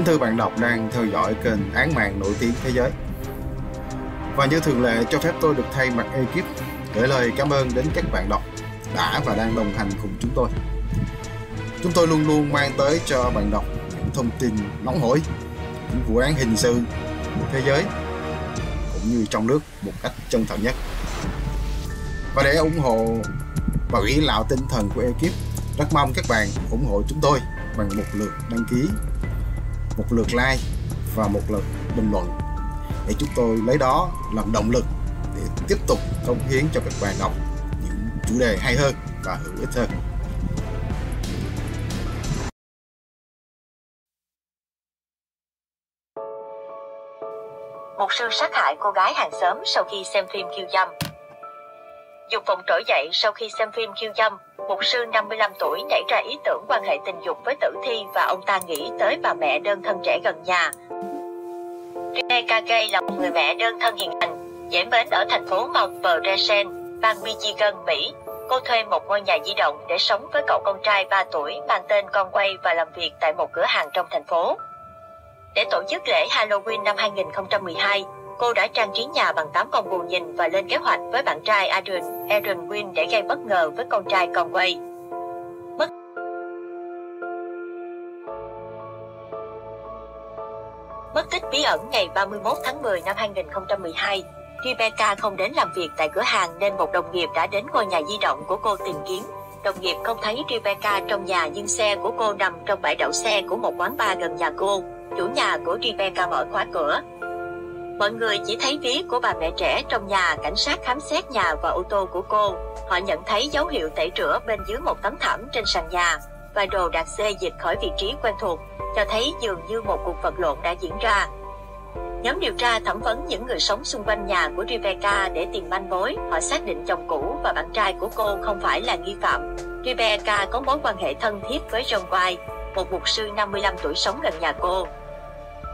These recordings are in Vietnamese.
Kính thưa bạn đọc đang theo dõi kênh Án mạng nổi tiếng thế giới. Và như thường lệ cho phép tôi được thay mặt ekip gửi lời cảm ơn đến các bạn đọc đã và đang đồng hành cùng chúng tôi. Chúng tôi luôn luôn mang tới cho bạn đọc những thông tin nóng hổi, những vụ án hình sự của thế giới cũng như trong nước một cách chân thật nhất. Và để ủng hộ và ủy lạo tinh thần của ekip, rất mong các bạn ủng hộ chúng tôi bằng một lượt đăng ký, một lượt like và một lượt bình luận để chúng tôi lấy đó làm động lực để tiếp tục cống hiến cho các bạn đọc những chủ đề hay hơn và hữu ích hơn. Một sư sát hại cô gái hàng xóm sau khi xem phim khiêu dâm. Dục vọng trỗi dậy sau khi xem phim khiêu dâm, một sư 55 tuổi nảy ra ý tưởng quan hệ tình dục với tử thi và ông ta nghĩ tới bà mẹ đơn thân trẻ gần nhà. Rebecca Gay là một người mẹ đơn thân hiền lành, dễ mến ở thành phố Mount Vernon, bang Michigan, Mỹ. Cô thuê một ngôi nhà di động để sống với cậu con trai 3 tuổi mang tên Con Quay và làm việc tại một cửa hàng trong thành phố. Để tổ chức lễ Halloween năm 2012, cô đã trang trí nhà bằng 8 con bù nhìn và lên kế hoạch với bạn trai Adrian, Aaron Wynn để gây bất ngờ với con trai Conway. Quay. Mất Mất tích bí ẩn ngày 31 tháng 10 năm 2012, Rebecca không đến làm việc tại cửa hàng nên một đồng nghiệp đã đến ngôi nhà di động của cô tìm kiếm. Đồng nghiệp không thấy Rebecca trong nhà nhưng xe của cô nằm trong bãi đậu xe của một quán bar gần nhà cô. Chủ nhà của Rebecca mở khóa cửa. Mọi người chỉ thấy ví của bà mẹ trẻ trong nhà, cảnh sát khám xét nhà và ô tô của cô. Họ nhận thấy dấu hiệu tẩy rửa bên dưới một tấm thảm trên sàn nhà và đồ đạc xê dịch khỏi vị trí quen thuộc, cho thấy dường như một cuộc vật lộn đã diễn ra. Nhóm điều tra thẩm vấn những người sống xung quanh nhà của Rebecca để tìm manh mối. Họ xác định chồng cũ và bạn trai của cô không phải là nghi phạm. Rebecca có mối quan hệ thân thiết với John White, một mục sư 55 tuổi sống gần nhà cô.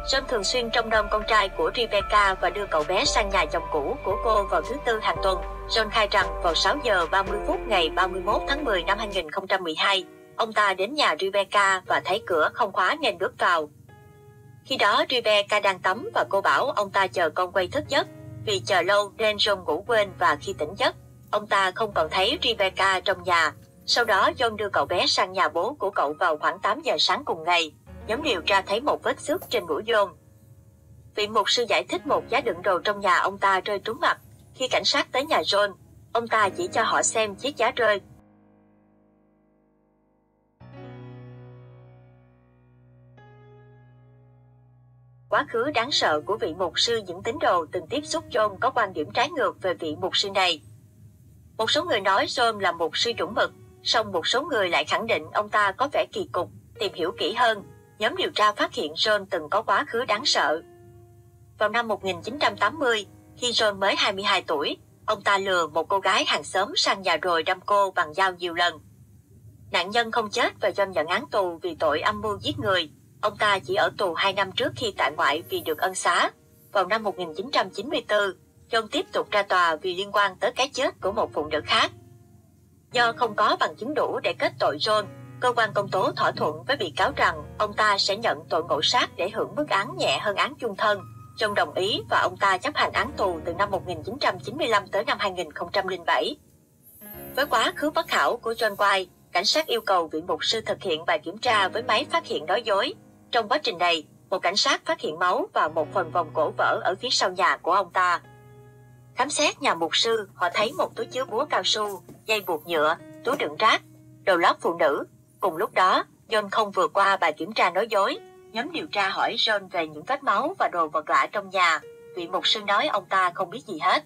John thường xuyên trông nom con trai của Rebecca và đưa cậu bé sang nhà chồng cũ của cô vào thứ tư hàng tuần. John khai rằng vào 6 giờ 30 phút ngày 31 tháng 10 năm 2012, ông ta đến nhà Rebecca và thấy cửa không khóa nên bước vào. Khi đó Rebecca đang tắm và cô bảo ông ta chờ con quay thức giấc. Vì chờ lâu nên John ngủ quên và khi tỉnh giấc, ông ta không còn thấy Rebecca trong nhà. Sau đó John đưa cậu bé sang nhà bố của cậu vào khoảng 8 giờ sáng cùng ngày. Nhóm điều tra thấy một vết xước trên mũi John. Vị mục sư giải thích một giá đựng đồ trong nhà ông ta rơi trúng mặt. Khi cảnh sát tới nhà John, ông ta chỉ cho họ xem chiếc giá rơi. Quá khứ đáng sợ của vị mục sư những tín đồ từng tiếp xúc John có quan điểm trái ngược về vị mục sư này. Một số người nói John là một sư chuẩn mực, song một số người lại khẳng định ông ta có vẻ kỳ cục. Tìm hiểu kỹ hơn, nhóm điều tra phát hiện John từng có quá khứ đáng sợ. Vào năm 1980, khi John mới 22 tuổi, ông ta lừa một cô gái hàng xóm sang nhà rồi đâm cô bằng dao nhiều lần. Nạn nhân không chết và John nhận án tù vì tội âm mưu giết người. Ông ta chỉ ở tù 2 năm trước khi tại ngoại vì được ân xá. Vào năm 1994, John tiếp tục ra tòa vì liên quan tới cái chết của một phụ nữ khác. Do không có bằng chứng đủ để kết tội John, cơ quan công tố thỏa thuận với bị cáo rằng ông ta sẽ nhận tội ngộ sát để hưởng mức án nhẹ hơn án chung thân. trong đồng ý và ông ta chấp hành án tù từ năm 1995 tới năm 2007. Với quá khứ bất khảo của John White, cảnh sát yêu cầu viện mục sư thực hiện bài kiểm tra với máy phát hiện nói dối. Trong quá trình này, một cảnh sát phát hiện máu và một phần vòng cổ vỡ ở phía sau nhà của ông ta. Khám xét nhà mục sư, họ thấy một túi chứa búa cao su, dây buộc nhựa, túi đựng rác, đồ lót phụ nữ. Cùng lúc đó, John không vừa qua bài kiểm tra nói dối. Nhóm điều tra hỏi John về những vết máu và đồ vật lạ trong nhà. Vị mục sư nói ông ta không biết gì hết.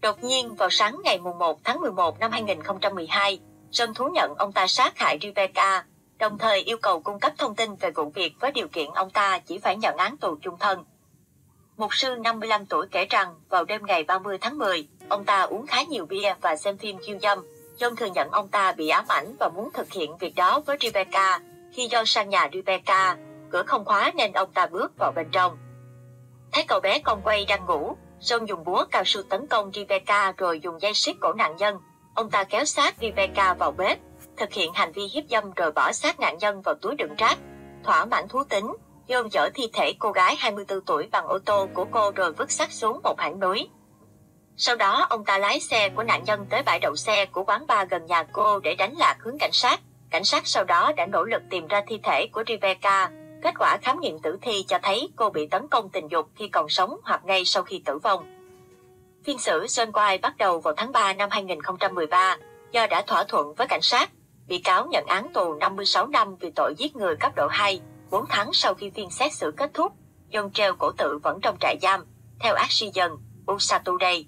Đột nhiên, vào sáng ngày 1 tháng 11 năm 2012, John thú nhận ông ta sát hại Rebecca, đồng thời yêu cầu cung cấp thông tin về vụ việc với điều kiện ông ta chỉ phải nhận án tù chung thân. Mục sư 55 tuổi kể rằng vào đêm ngày 30 tháng 10, ông ta uống khá nhiều bia và xem phim khiêu dâm. John thừa nhận ông ta bị ám ảnh và muốn thực hiện việc đó với Rebecca. Khi John sang nhà Rebecca, cửa không khóa nên ông ta bước vào bên trong. Thấy cậu bé con quay đang ngủ, John dùng búa cao su tấn công Rebecca rồi dùng dây siết cổ nạn nhân. Ông ta kéo xác Rebecca vào bếp, thực hiện hành vi hiếp dâm rồi bỏ xác nạn nhân vào túi đựng rác. Thỏa mãn thú tính, John chở thi thể cô gái 24 tuổi bằng ô tô của cô rồi vứt xác xuống một hẻm núi. Sau đó ông ta lái xe của nạn nhân tới bãi đậu xe của quán bar gần nhà cô để đánh lạc hướng cảnh sát. Cảnh sát sau đó đã nỗ lực tìm ra thi thể của Rebecca. Kết quả khám nghiệm tử thi cho thấy cô bị tấn công tình dục khi còn sống hoặc ngay sau khi tử vong. Phiên xử John White bắt đầu vào tháng 3 năm 2013 do đã thỏa thuận với cảnh sát. Bị cáo nhận án tù 56 năm vì tội giết người cấp độ 2, 4 tháng sau khi phiên xét xử kết thúc. John treo cổ tự vẫn trong trại giam. Theo Axion, USA Today,